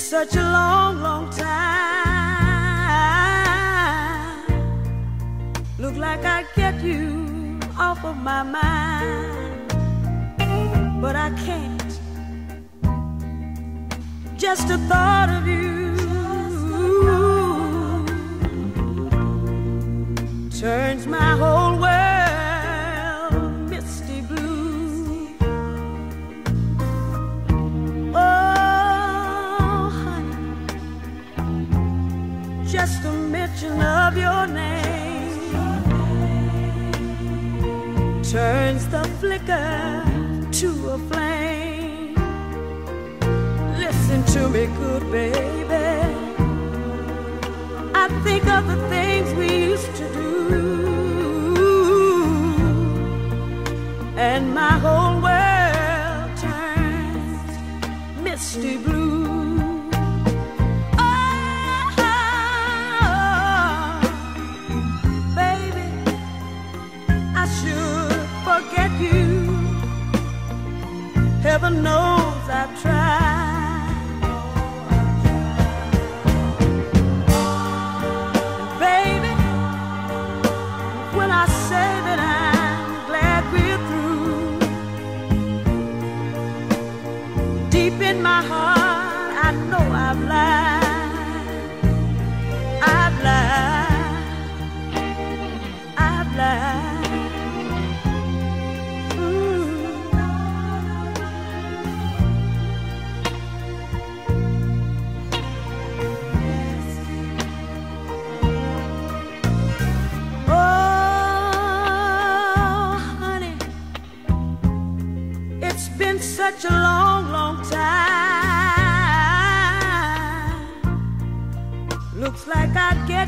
such a long, long time. Look like I'd get you off of my mind, but I can't. Just the thought of you turns my whole your name turns the flicker to a flame. Listen to me, good baby. I think of the things we used to do, and my whole world turns misty blue. Heaven knows I've tried. Baby, when I say that I'm glad we're through, deep in my heart,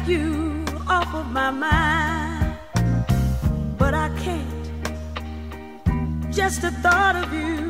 you off of my mind, but I can't. Just the thought of you